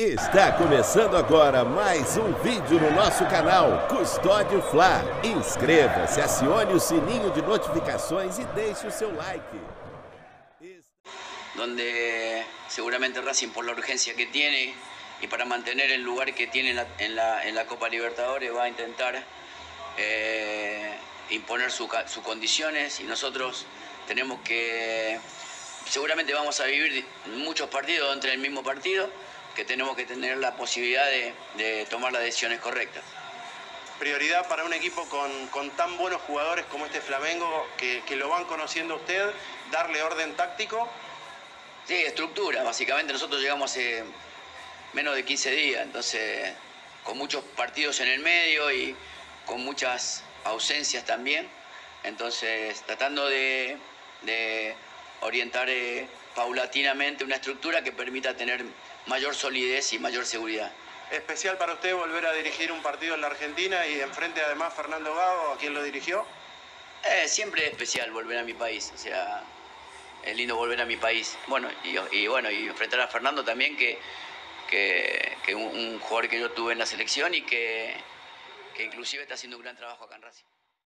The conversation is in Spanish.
Está começando agora mais um vídeo no nosso canal Custódio Fla. Inscreva-se, acione o sininho de notificações e deixe o seu like. Donde seguramente Racing por la urgencia que tiene y para mantener el lugar que tiene en la, en la, en la Copa Libertadores va a intentar eh, imponer sus su condiciones y nosotros tenemos que seguramente vamos a vivir muchos partidos entre el mismo partido que tenemos que tener la posibilidad de, tomar las decisiones correctas. Prioridad para un equipo con, tan buenos jugadores como este Flamengo, que, lo van conociendo usted, darle orden táctico. Sí, estructura. Básicamente nosotros llegamos hace menos de 15 días, entonces con muchos partidos en el medio y con muchas ausencias también. Entonces tratando de, orientar eh, paulatinamente una estructura que permita tener mayor solidez y mayor seguridad. ¿Especial para usted volver a dirigir un partido en la Argentina y enfrente además Fernando Gago, a quien lo dirigió? Eh, siempre es especial volver a mi país, o sea, es lindo volver a mi país. Bueno, y, bueno, y enfrentar a Fernando también, que, que, un, jugador que yo tuve en la selección y que, que inclusive está haciendo un gran trabajo acá en Racing.